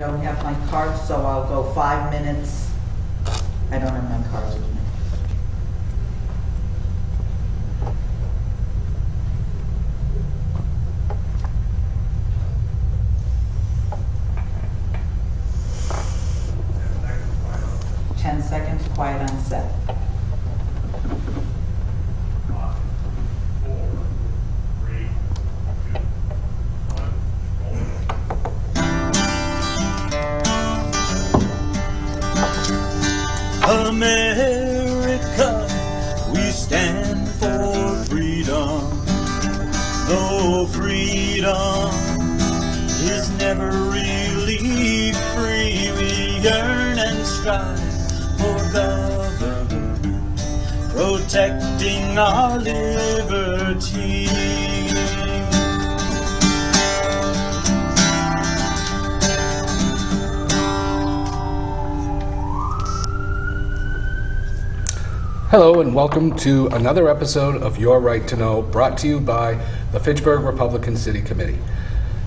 don't have my card, so I'll go five minutes. I don't have my cards with me. Hello, and welcome to another episode of Your Right to Know, brought to you by the Fitchburg Republican City Committee.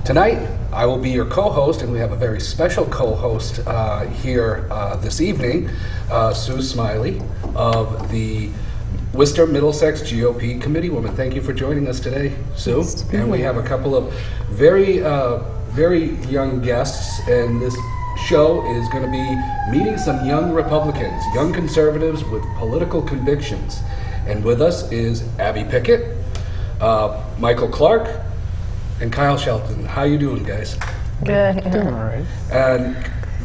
Tonight, I will be your co host, and we have a very special co host uh, here uh, this evening, uh, Sue Smiley of the Worcester Middlesex GOP Committee Woman. Thank you for joining us today, Sue. And we have a couple of very, uh, very young guests, and this show is going to be meeting some young Republicans, young conservatives with political convictions. And with us is Abby Pickett, uh, Michael Clark, and Kyle Shelton. How you doing, guys? Good. And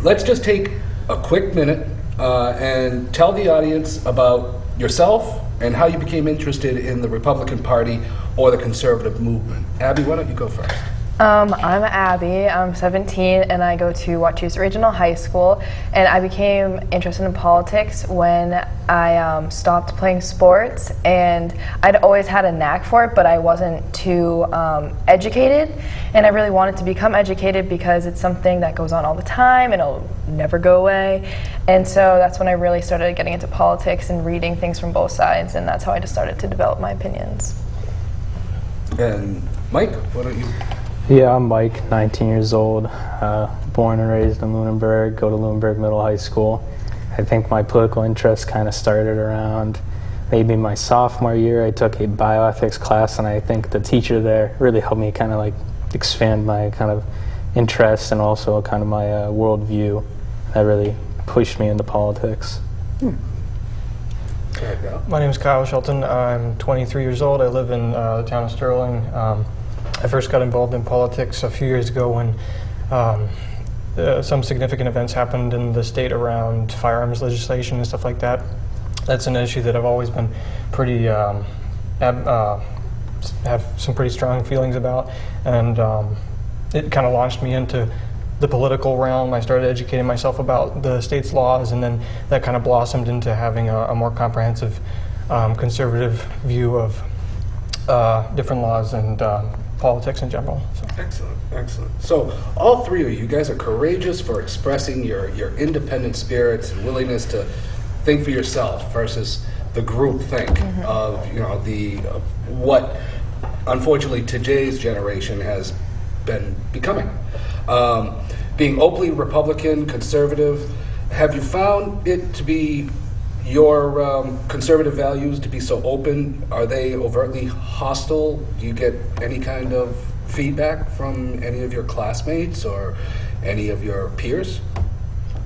let's just take a quick minute uh, and tell the audience about yourself and how you became interested in the Republican Party or the conservative movement. Abby, why don't you go first? Um, I'm Abby. I'm 17 and I go to Wachusett Regional High School. And I became interested in politics when I um, stopped playing sports. And I'd always had a knack for it, but I wasn't too um, educated. And I really wanted to become educated because it's something that goes on all the time and it'll never go away. And so that's when I really started getting into politics and reading things from both sides. And that's how I just started to develop my opinions. And Mike, why don't you? Yeah, I'm Mike, 19 years old, uh, born and raised in Lunenburg, go to Lunenburg Middle High School. I think my political interest kind of started around maybe my sophomore year. I took a bioethics class, and I think the teacher there really helped me kind of like expand my kind of interest and also kind of my uh, worldview. That really pushed me into politics. Go ahead, Kyle. My name is Kyle Shelton. I'm 23 years old. I live in uh, the town of Sterling. Um, I first got involved in politics a few years ago when um, uh, some significant events happened in the state around firearms legislation and stuff like that. That's an issue that I've always been pretty um, uh, have some pretty strong feelings about, and um, it kind of launched me into the political realm. I started educating myself about the state's laws, and then that kind of blossomed into having a, a more comprehensive, um, conservative view of uh, different laws and um, politics in general. So. Excellent, excellent. So, all three of you, you guys are courageous for expressing your, your independent spirits and willingness to think for yourself versus the group think of you know the what unfortunately today's generation has been becoming. Um, being openly Republican, conservative, have you found it to be your um, conservative values to be so open? Are they overtly hostile? Do you get any kind of feedback from any of your classmates or any of your peers?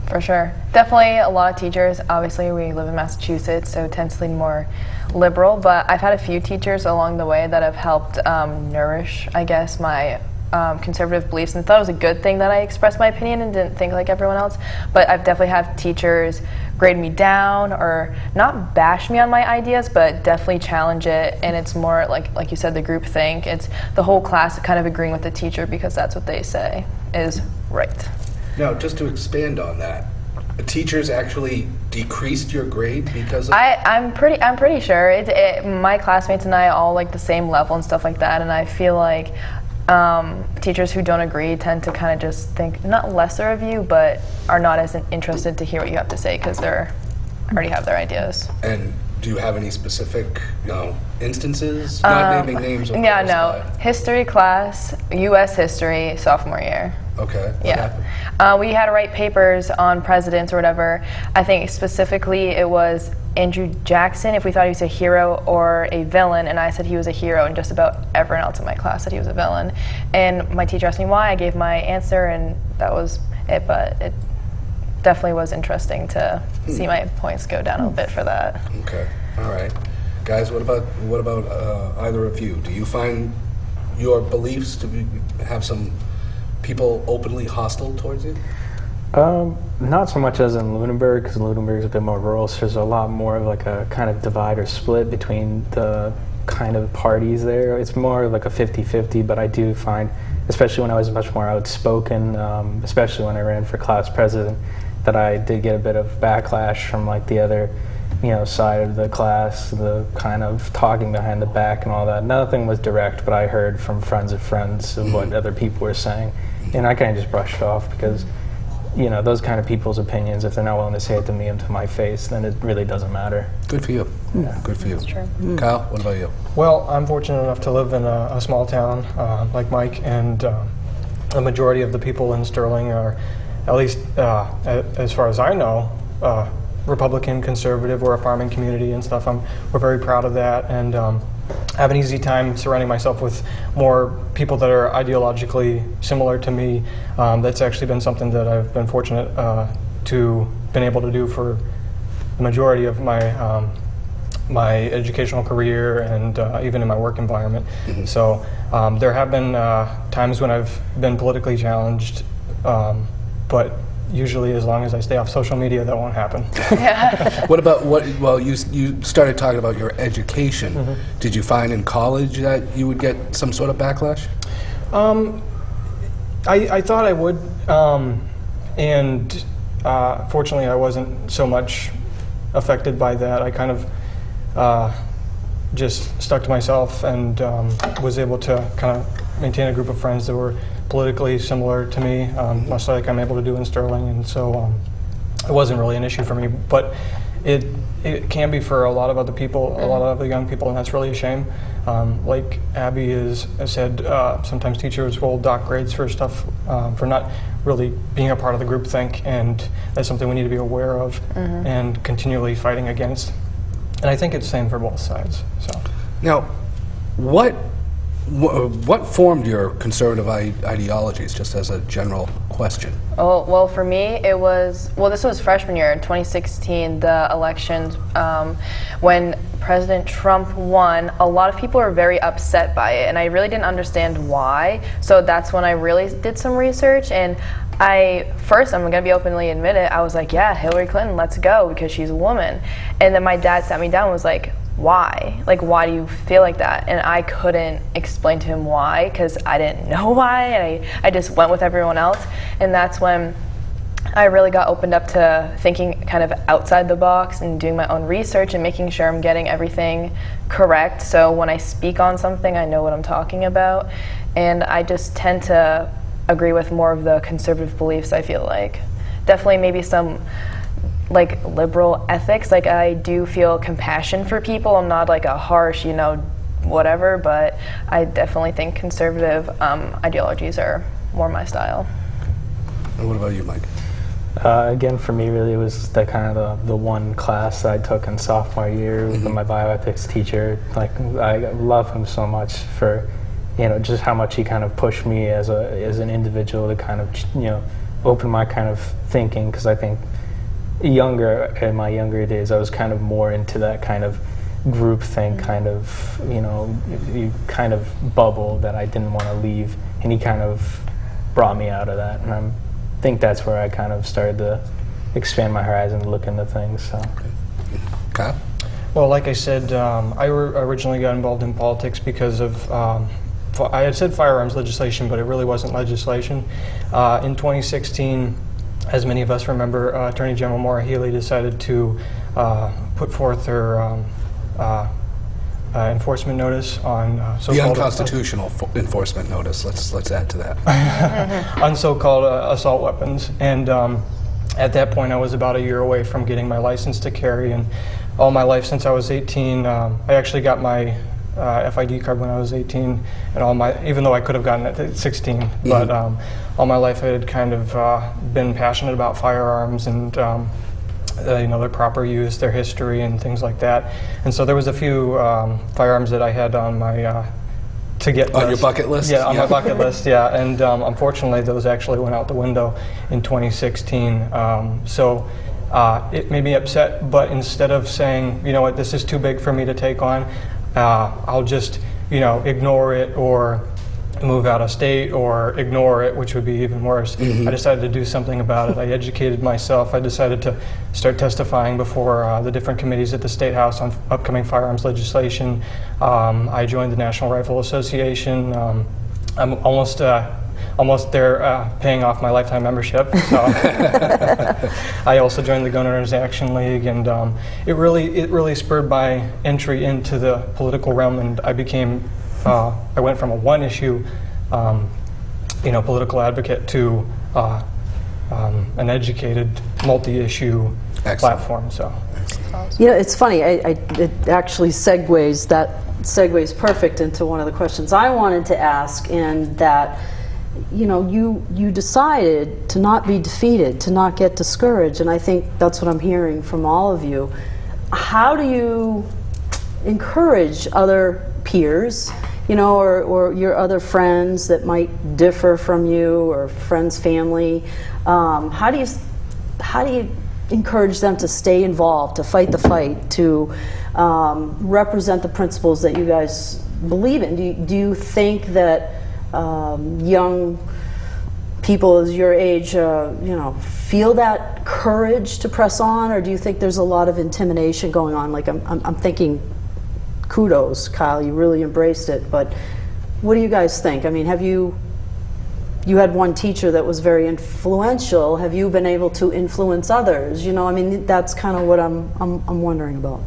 For sure. Definitely a lot of teachers. Obviously, we live in Massachusetts, so it tends to lean more liberal. But I've had a few teachers along the way that have helped um, nourish, I guess, my um, conservative beliefs and thought it was a good thing that I expressed my opinion and didn't think like everyone else. But I've definitely had teachers grade me down or not bash me on my ideas, but definitely challenge it. And it's more like, like you said, the group think. It's the whole class kind of agreeing with the teacher because that's what they say is right. Now, just to expand on that, teachers actually decreased your grade because of I, I'm pretty I'm pretty sure it, it, my classmates and I all like the same level and stuff like that and I feel like um, teachers who don't agree tend to kind of just think not lesser of you but are not as interested to hear what you have to say because they're already have their ideas. And do you have any specific, you know, instances? Not naming names, Um, Yeah, course, no history class, U.S. history, sophomore year. Okay. Yeah. happened? Uh, we had to write papers on presidents or whatever. I think specifically it was Andrew Jackson, if we thought he was a hero or a villain, and I said he was a hero, and just about everyone else in my class said he was a villain. And my teacher asked me why, I gave my answer, and that was it. But it definitely was interesting to see my points go down a bit for that. Okay. All right. Guys, what about what about uh, either of you? Do you find your beliefs to be, have some people openly hostile towards you? Um, not so much as in Lunenburg, because Lunenburg is a bit more rural, so there's a lot more of like a kind of divide or split between the kind of parties there. It's more like a 50-50, but I do find, especially when I was much more outspoken, um, especially when I ran for class president, that I did get a bit of backlash from like the other, you know, side of the class, the kind of talking behind the back and all that. Nothing was direct, but I heard from friends of friends of what other people were saying, and I kind of just brushed it off because you know, those kind of people's opinions, if they're not willing to say it to me and to my face, then it really doesn't matter. Good for you. yeah. Good for you. true. Kyle, what about you? Well, I'm fortunate enough to live in a, a small town uh, like Mike, and uh, the majority of the people in Sterling are, at least uh, a, as far as I know, uh, Republican, conservative. We're a farming community and stuff. I'm, we're very proud of that, and um, I have an easy time surrounding myself with more people that are ideologically similar to me. Um, that's actually been something that I've been fortunate uh, to been able to do for the majority of my um, my educational career and uh, even in my work environment. So um, there have been uh, times when I've been politically challenged, um, but usually as long as I stay off social media, that won't happen. Yeah. What about what? Well, you you started talking about your education. Did you find in college that you would get some sort of backlash? Um, I, I thought I would, um, and uh, fortunately, I wasn't so much affected by that. I kind of uh, just stuck to myself and um, was able to kind of maintain a group of friends that were politically similar to me, um, much like I'm able to do in Sterling, and so um, it wasn't really an issue for me. But it it can be for a lot of other people, a lot of other young people, and that's really a shame. Um, like Abby is, has said, uh, sometimes teachers will dock grades for stuff um, for not really being a part of the group think, and that's something we need to be aware of and continually fighting against. And I think it's the same for both sides. So. Now, what wh- what formed your conservative ideologies? Just as a general question. Oh, well, for me, it was, well, this was freshman year, 2016, the elections. Um, when President Trump won, a lot of people were very upset by it, and I really didn't understand why. So that's when I really did some research, and I, first, I'm gonna be openly admit it, I was like, yeah, Hillary Clinton, let's go, because she's a woman. And then my dad sat me down and was like, why? Like, why do you feel like that? And I couldn't explain to him why because I didn't know why, and I, I just went with everyone else. And that's when I really got opened up to thinking kind of outside the box and doing my own research and making sure I'm getting everything correct. So when I speak on something, I know what I'm talking about. And I just tend to agree with more of the conservative beliefs, I feel like. Definitely, maybe some like liberal ethics. Like I do feel compassion for people. I'm not like a harsh, you know, whatever. But I definitely think conservative um, ideologies are more my style. And what about you, Mike? Uh, again, for me, really, it was the kind of the, the one class that I took in sophomore year with my bioethics teacher. Like, I love him so much for, you know, just how much he kind of pushed me as a as an individual to kind of, you know, open my kind of thinking. Because I think younger in my younger days, I was kind of more into that kind of group thing, kind of, you know, you kind of bubble that I didn't want to leave, and he kind of brought me out of that, and I'm think that's where I kind of started to expand my horizon and look into things. So. Kyle? Well, like I said, um, I ri- originally got involved in politics because of, um, fi- I had said firearms legislation, but it really wasn't legislation. Uh, in 2016, as many of us remember, uh, Attorney General Maura Healey decided to uh, put forth her um, uh, uh, enforcement notice on uh, so-called the unconstitutional fo- enforcement notice. Let's let's add to that. on so-called uh, assault weapons. And um, at that point, I was about a year away from getting my license to carry. And all my life since I was 18, um, I actually got my uh, FID card when I was 18, and all my even though I could have gotten it at 16, but um, all my life I had kind of uh, been passionate about firearms and. Um, uh, you know their proper use, their history, and things like that. And so there was a few um, firearms that I had on my uh, to get On your bucket list? Yeah, on Yeah. my bucket list. Yeah, and um, unfortunately, those actually went out the window in 2016. Um, so uh, it made me upset. But instead of saying, you know what, this is too big for me to take on, uh, I'll just you know ignore it or move out of state or ignore it, which would be even worse. I decided to do something about it. I educated myself. I decided to start testifying before uh, the different committees at the State House on upcoming firearms legislation. Um, I joined the National Rifle Association. Um, I'm almost uh, almost there uh, paying off my lifetime membership. So I also joined the Gun Owners Action League, and um, it really it really spurred my entry into the political realm, and I became uh, I went from a one issue, um, you know, political advocate to uh, um, an educated multi-issue platform. So. You know, it's funny. I, I, it actually segues that segues perfect into one of the questions I wanted to ask, in that you know you you decided to not be defeated, to not get discouraged, and I think that's what I'm hearing from all of you. How do you encourage other peers, you know, or, or your other friends that might differ from you, or friends, family? Um, how do you how do you encourage them to stay involved, to fight the fight, to um, represent the principles that you guys believe in? Do you, do you think that um, young people as your age, uh, you know, feel that courage to press on, or do you think there's a lot of intimidation going on? Like I'm, I'm, I'm thinking, kudos, Kyle, you really embraced it. But what do you guys think? I mean, have you you had one teacher that was very influential. Have you been able to influence others? You know, I mean, that's kind of what I'm, I'm, I'm wondering about.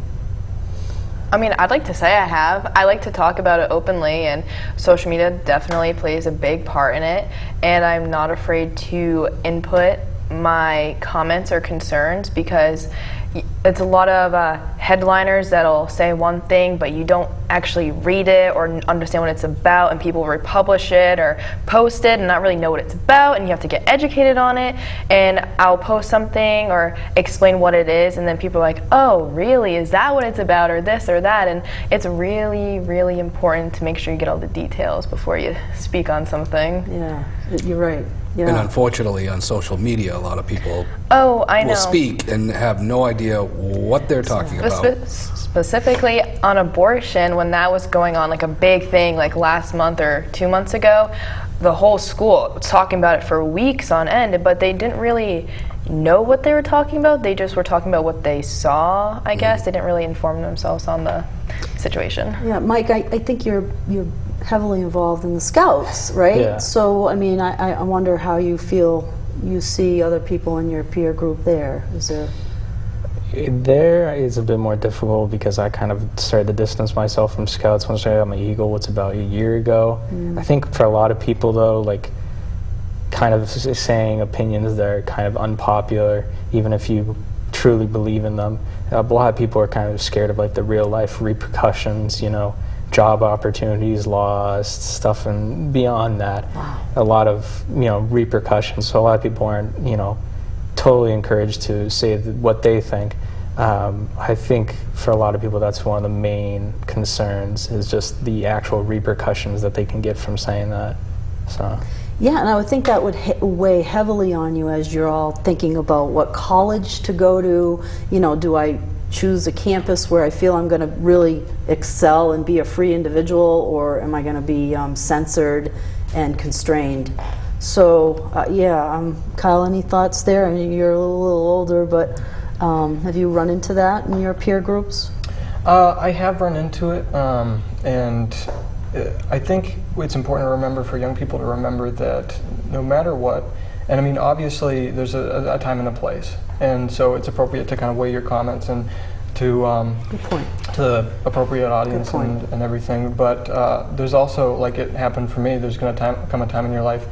I mean, I'd like to say I have. I like to talk about it openly, and social media definitely plays a big part in it. And I'm not afraid to input my comments or concerns because it's a lot of uh, headliners that'll say one thing, but you don't actually read it or understand what it's about, and people republish it or post it and not really know what it's about, and you have to get educated on it. And I'll post something or explain what it is, and then people are like, "Oh, really? Is that what it's about, or this or that?" And it's really, really important to make sure you get all the details before you speak on something. Yeah, you're right. And unfortunately, on social media, a lot of people Oh, I know. will speak and have no idea what they're talking But about. specifically on abortion, when that was going on, like a big thing, like last month or two months ago, the whole school was talking about it for weeks on end, but they didn't really know what they were talking about. They just were talking about what they saw, I mm-hmm. guess. They didn't really inform themselves on the situation. Yeah, Mike, I, I think you're you're heavily involved in the Scouts, right? Yeah. So, I mean, I, I wonder how you feel you see other people in your peer group there. Is there? There is a bit more difficult because I kind of started to distance myself from scouts once I got my eagle. What's about a year ago. Mm. I think for a lot of people though, like kind of saying opinions that are kind of unpopular, even if you truly believe in them. A lot of people are kind of scared of like the real life repercussions, you know, job opportunities lost, stuff, and beyond that, a lot of you know repercussions. So a lot of people aren't, you know, totally encouraged to say th- what they think. Um, I think for a lot of people, that's one of the main concerns is just the actual repercussions that they can get from saying that. So. Yeah, and I would think that would weigh heavily on you as you're all thinking about what college to go to. You know, do I choose a campus where I feel I'm going to really excel and be a free individual, or am I going to be um, censored and constrained? So, uh, yeah, um, Kyle, any thoughts there? I mean, you're a little, little older, but um, have you run into that in your peer groups? Uh, I have run into it, um, and uh, I think it's important to remember for young people to remember that no matter what, and I mean, obviously, there's a, a time and a place, and so it's appropriate to kind of weigh your comments and to um, to the appropriate audience and, and everything. But uh, there's also, like it happened for me, there's going to time, come a time in your life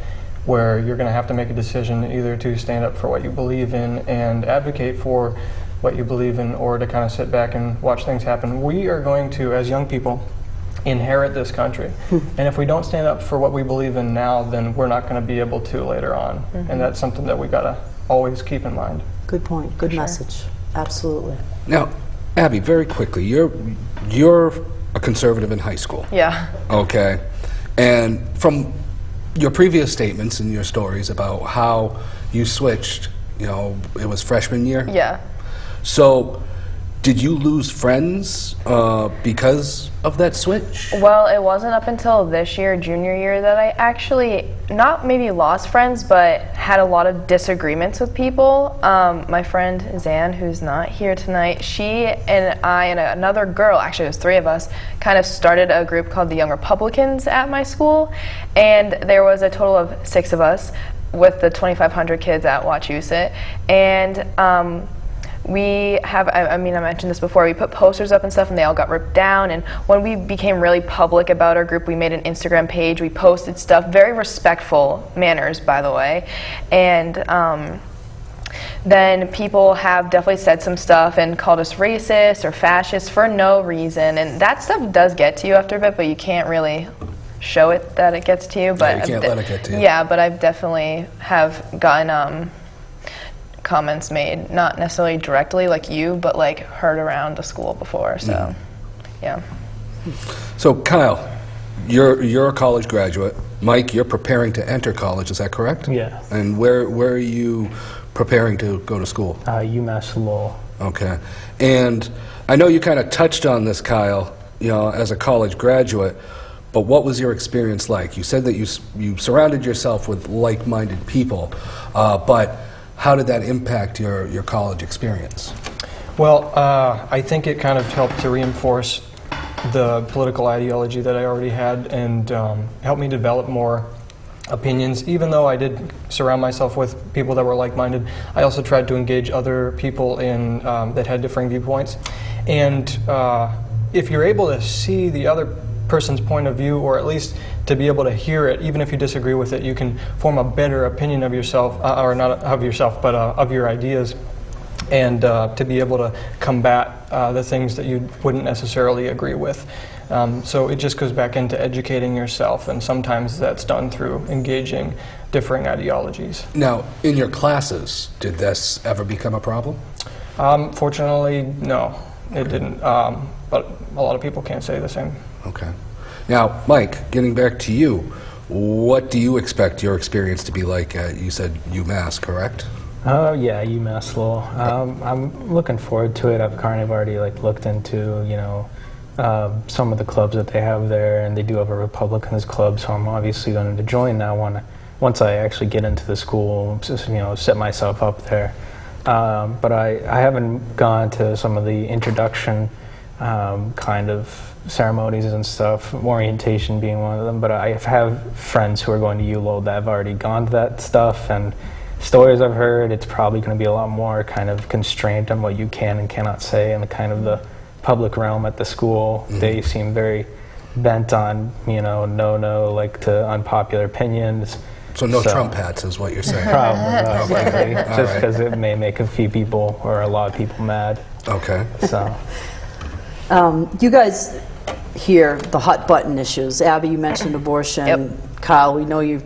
where you're going to have to make a decision either to stand up for what you believe in and advocate for what you believe in, or to kind of sit back and watch things happen. We are going to, as young people, inherit this country. and if we don't stand up for what we believe in now, then we're not going to be able to later on. And that's something that we got to always keep in mind. Good point, good message, absolutely. Now, Abby, very quickly, you're you're a conservative in high school. Yeah. Okay. And from your previous statements and your stories about how you switched, you know, it was freshman year. Yeah. So, did you lose friends uh, because of that switch? Well, it wasn't up until this year, junior year, that I actually not maybe lost friends, but had a lot of disagreements with people. Um, my friend Zan, who's not here tonight, she and I and another girl, actually, it was three of us, kind of started a group called the Young Republicans at my school, and there was a total of six of us with the 2,500 kids at Wachusett, and. Um, we have I, I mean i mentioned this before we put posters up and stuff and they all got ripped down. And when we became really public about our group we made an instagram page. We posted stuff very respectful manners by the way. And um, then people have definitely said some stuff and called us racist or fascist for no reason. And that stuff does get to you after a bit but you can't really show it that it gets to you. But you can't let it get to you. yeah but i've definitely have gotten um, comments made, not necessarily directly like you, but like heard around the school before. So, Mm-hmm. yeah. So, Kyle, you're you're a college graduate. Mike, you're preparing to enter college. Is that correct? Yeah. And where where are you preparing to go to school? Uh, UMass Lowell. Okay. And I know you kind of touched on this, Kyle, you know, as a college graduate, but what was your experience like? You said that you, you surrounded yourself with like minded people, uh, but how did that impact your, your college experience? Well, uh, I think it kind of helped to reinforce the political ideology that I already had and um, helped me develop more opinions. Even though I did surround myself with people that were like-minded, I also tried to engage other people in um, that had differing viewpoints. And uh, if you're able to see the other person's point of view, or at least to be able to hear it, even if you disagree with it, you can form a better opinion of yourself, uh, or not of yourself, but uh, of your ideas and uh, to be able to combat uh, the things that you wouldn't necessarily agree with. Um, so it just goes back into educating yourself, and sometimes that's done through engaging differing ideologies. Now, in your classes, did this ever become a problem? Um, fortunately, no, it didn't. Um, but a lot of people can't say the same. Okay. Now, Mike, getting back to you, what do you expect your experience to be like at, you said UMass, correct? Oh yeah, UMass Lowell. Um, I'm looking forward to it. I've kind of already like looked into you know um, some of the clubs that they have there, and they do have a Republicans club. So I'm obviously going to join that one once I actually get into the school. You know, set myself up there. Um, but I, I haven't gone to some of the introduction um, kind of ceremonies and stuff, orientation being one of them. But I have friends who are going to ULO that have already gone to that stuff, and stories I've heard, it's probably going to be a lot more kind of constrained on what you can and cannot say in the kind of the public realm at the school. They seem very bent on, you know, no, no, like to unpopular opinions. So no So- Trump hats is what you're saying. Probably, not really, All just right. because it may make a few people or a lot of people mad. Okay. So. Um, you guys hear the hot button issues. Abby, you mentioned abortion. Yep. Kyle, we know you're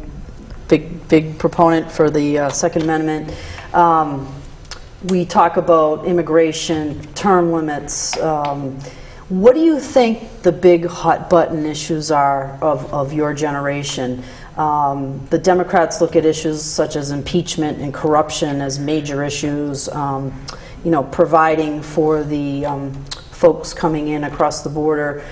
big, big proponent for the uh, Second Amendment. Um, we talk about immigration, term limits. Um, what do you think the big hot button issues are of, of your generation? Um, the Democrats look at issues such as impeachment and corruption as major issues. Um, you know, providing for the um, folks coming in across the border.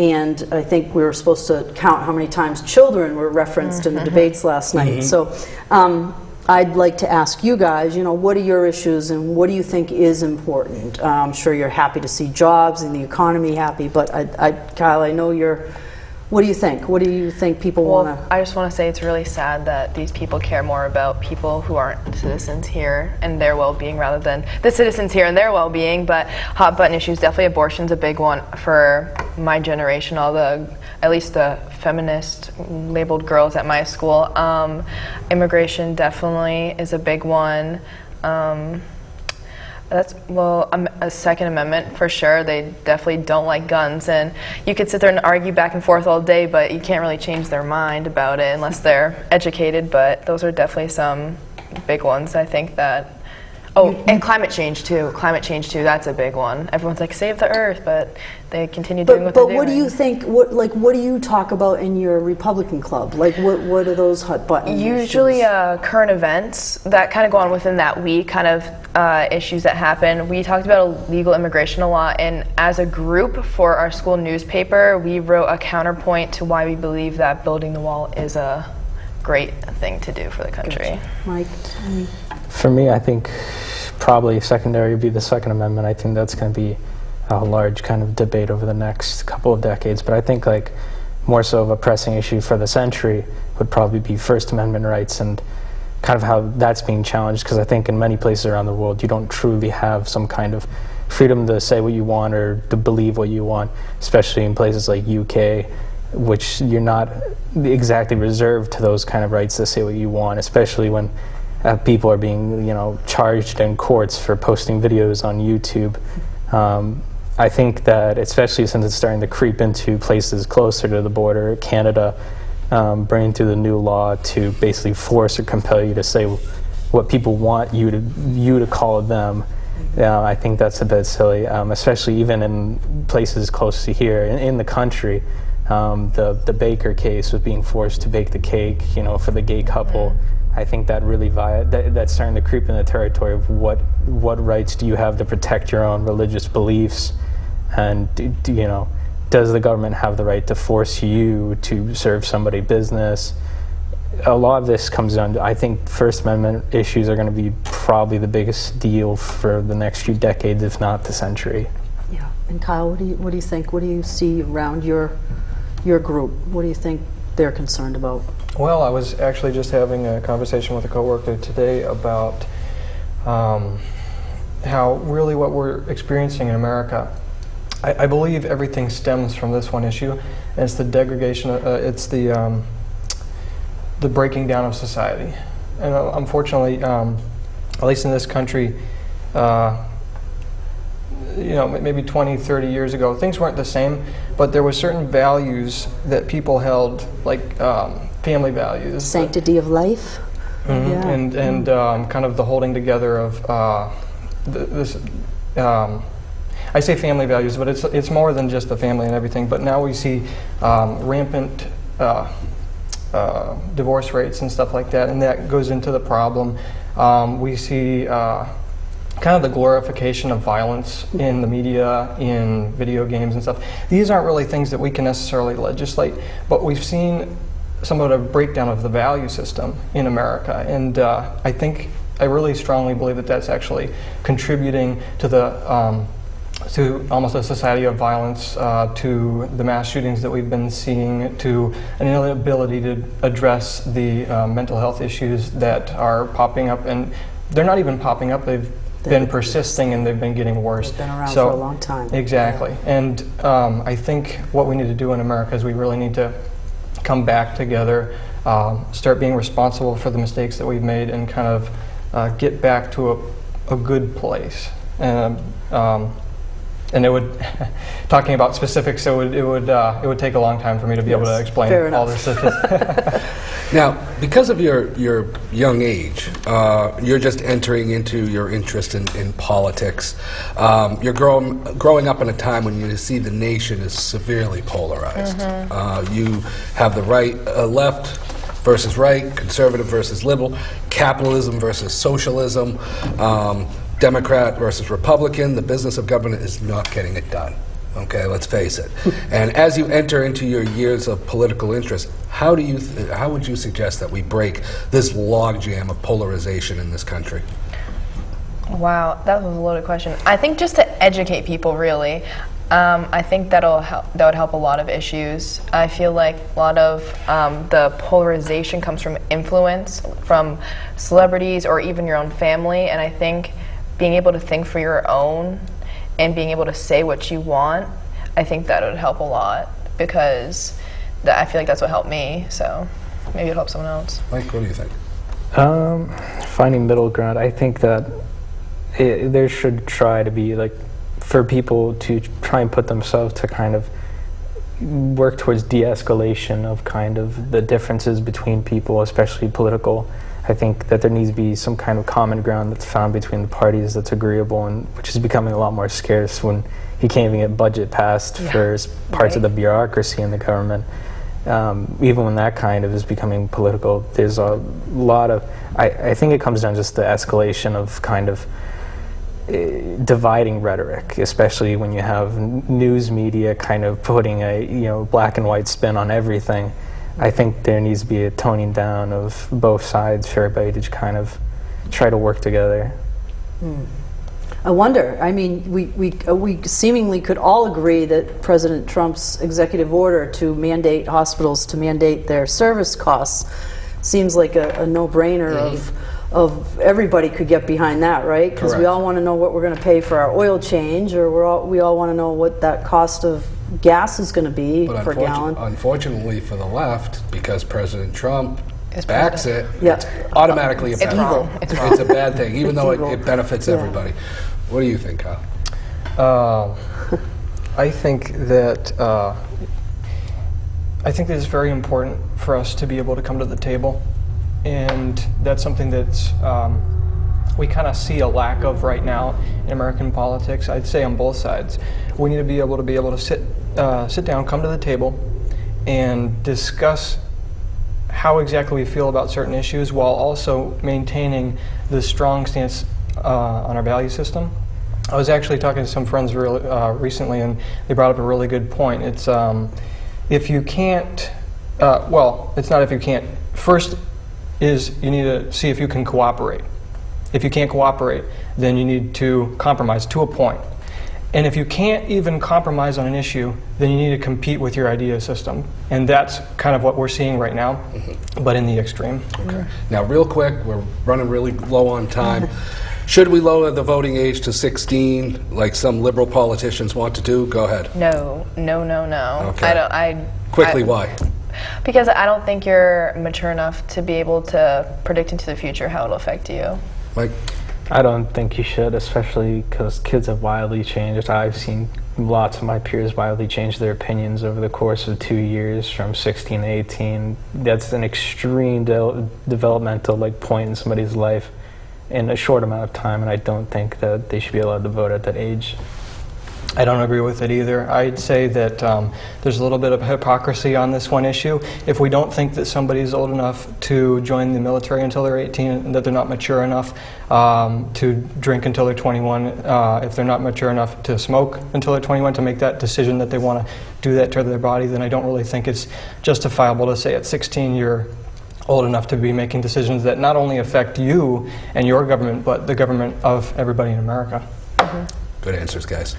And I think we were supposed to count how many times children were referenced in the debates last night. So um, I'd like to ask you guys, you know, what are your issues and what do you think is important? Uh, I'm sure you're happy to see jobs and the economy happy, but I, I, Kyle, I know you're. What do you think? What do you think people Well, want to? I just want to say it's really sad that these people care more about people who aren't citizens here and their well-being rather than the citizens here and their well-being. But hot button issues, definitely abortion's a big one for my generation. All the, at least the feminist labeled girls at my school. Um, immigration definitely is a big one. Um, That's well, um, a Second Amendment for sure. They definitely don't like guns, and you could sit there and argue back and forth all day, but you can't really change their mind about it unless they're educated. But those are definitely some big ones. I think that. Oh, and climate change too. Climate change too. That's a big one. Everyone's like, save the earth, but they continue doing But, what but they're what do you think, what, like, what do you talk about in your Republican club? Like, what, what are those hot buttons? Usually, uh, current events that kind of go on within that week, kind of uh, issues that happen. We talked about illegal immigration a lot, and as a group for our school newspaper, we wrote a counterpoint to why we believe that building the wall is a great thing to do for the country. Mike? For me, I think probably secondary would be the Second Amendment. I think that's going to be a large kind of debate over the next couple of decades. But I think like more so of a pressing issue for the century would probably be First Amendment rights and kind of how that's being challenged. Because I think in many places around the world, you don't truly have some kind of freedom to say what you want or to believe what you want, especially in places like UK, which you're not exactly reserved to those kind of rights to say what you want, especially when uh, people are being, you know, charged in courts for posting videos on YouTube. Um, I think that, especially since it's starting to creep into places closer to the border, Canada, um, bringing through the new law to basically force or compel you to say what people want you to you to call them. Uh, I think that's a bit silly, um, especially even in places close to here in, in the country. Um, the the baker case was being forced to bake the cake, you know, for the gay couple. I think that really vi- that, that's starting to creep in the territory of what what rights do you have to protect your own religious beliefs, and do, do, you know, does the government have the right to force you to serve somebody business? A lot of this comes down to I think First Amendment issues are going to be probably the biggest deal for the next few decades, if not the century. Yeah, and Kyle, what do you, what do you think? What do you see around your, your group? What do you think they're concerned about? Well, I was actually just having a conversation with a coworker today about um, how really what we're experiencing in America. I, I believe everything stems from this one issue, and it's the degradation. Uh, it's the um, the breaking down of society, and uh, unfortunately, um, at least in this country. Uh, you know, maybe 20, 30 years ago, things weren't the same, but there were certain values that people held, like um, family values. Sanctity of life? Mhm. Yeah. And, and um, kind of the holding together of uh, th- this. Um, I say family values, but it's, it's more than just the family and everything. But now we see um, rampant uh, uh, divorce rates and stuff like that, and that goes into the problem. Um, we see uh, kind of the glorification of violence in the media, in video games and stuff. These aren't really things that we can necessarily legislate, but we've seen somewhat of a breakdown of the value system in America, and uh, I think I really strongly believe that that's actually contributing to the um, to almost a society of violence, uh, to the mass shootings that we've been seeing, to an inability to address the uh, mental health issues that are popping up, and they're not even popping up; they've been They've- persisting and they've been getting worse. They've been around So- for a long time. Exactly, and um, I think what we need to do in America is we really need to come back together, um, start being responsible for the mistakes that we've made, and kind of uh, get back to a, a good place. And um, and it would, talking about specifics, it would it would uh, it would take a long time for me to be able to explain fair all enough. this. Now, because of your, your young age, uh, you're just entering into your interest in, in politics. Um, you're growing, growing up in a time when you see the nation is severely polarized. Uh, you have the right, uh, left versus right, conservative versus liberal, capitalism versus socialism, um, Democrat versus Republican. The business of government is not getting it done. Okay, let's face it. and as you enter into your years of political interest, how do you, th- how would you suggest that we break this logjam of polarization in this country? Wow, that was a loaded question. I think just to educate people, really. Um, I think that'll help. That would help a lot of issues. I feel like a lot of um, the polarization comes from influence from celebrities or even your own family, and I think being able to think for your own and being able to say what you want, I think that would help a lot because that, I feel like that's what helped me. So maybe it'll help someone else. Mike, what do you think? Um, finding middle ground. I think that it, there should try to be like for people to try and put themselves to kind of work towards de-escalation of kind of the differences between people, especially political. I think that there needs to be some kind of common ground that's found between the parties that's agreeable, and which is becoming a lot more scarce when you can't even get budget passed for s- parts of the bureaucracy in the government. Um, even when that kind of is becoming political, there's a lot of. I, I think it comes down just the escalation of kind of eh, dividing rhetoric, especially when you have n- news media kind of putting a you know black and white spin on everything. I think there needs to be a toning down of both sides for everybody to kind of try to work together. I wonder, I mean, we, we, uh, we seemingly could all agree that President Trump's executive order to mandate hospitals to mandate their service costs seems like a, a no-brainer of, of everybody could get behind that, right? Because we all want to know what we're going to pay for our oil change, or we're all, we all want to know what that cost of gas is going to be But per unfortu- gallon. unfortunately for the left, because President Trump Is backs it, Yeah. it's automatically a It's bad wrong. thing. It's wrong. a bad thing, even though it, it benefits Yeah. everybody. What do you think, Kyle? Um, I think that uh, I think that it's very important for us to be able to come to the table, and that's something that's um, we kind of see a lack of right now in American politics. I'd say on both sides, we need to be able to be able to sit uh, sit down, come to the table, and discuss how exactly we feel about certain issues while also maintaining the strong stance uh, on our value system. I was actually talking to some friends uh, recently, and they brought up a really good point. It's um, if you can't, uh, well, it's not if you can't. First is you need to see if you can cooperate. If you can't cooperate, then you need to compromise to a point. And if you can't even compromise on an issue, then you need to compete with your idea system. And that's kind of what we're seeing right now, mm-hmm. but in the extreme. Okay. Now, real quick, we're running really low on time. Should we lower the voting age to 16, like some liberal politicians want to do? Go ahead. No, no, no, no. Okay. I don't. I Quickly, I- why? Because I don't think you're mature enough to be able to predict into the future how it'll affect you. Like, I don't think you should, especially because kids have wildly changed. I've seen lots of my peers wildly change their opinions over the course of two years, from 16 to 18. That's an extreme de- developmental like point in somebody's life in a short amount of time, and I don't think that they should be allowed to vote at that age. I don't agree with it either. I'd say that um, there's a little bit of hypocrisy on this one issue. If we don't think that somebody's old enough to join the military until they're 18 and that they're not mature enough um, to drink until they're 21, uh, if they're not mature enough to smoke until they're 21 to make that decision that they want to do that to their body, then I don't really think it's justifiable to say at 16 you're old enough to be making decisions that not only affect you and your government, but the government of everybody in America. Good answers, guys.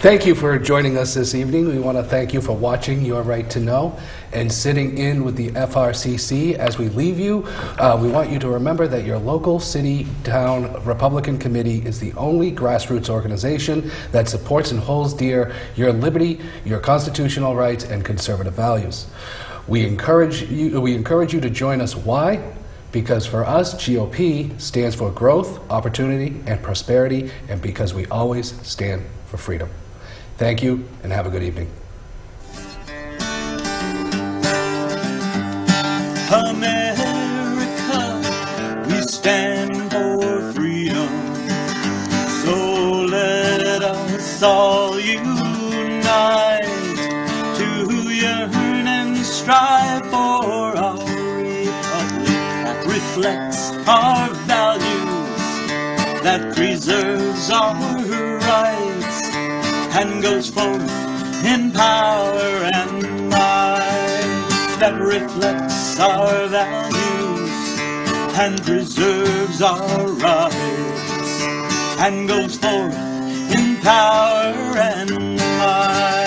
Thank you for joining us this evening. We want to thank you for watching Your Right to Know and sitting in with the FRCC. As we leave you, uh, we want you to remember that your local city town Republican committee is the only grassroots organization that supports and holds dear your liberty, your constitutional rights, and conservative values. We encourage you, we encourage you to join us. Why? Because for us, GOP stands for growth, opportunity, and prosperity, and because we always stand for freedom. Thank you, and have a good evening. Preserves our rights, and goes forth in power and might, that reflects our values and preserves our rights, and goes forth in power and might.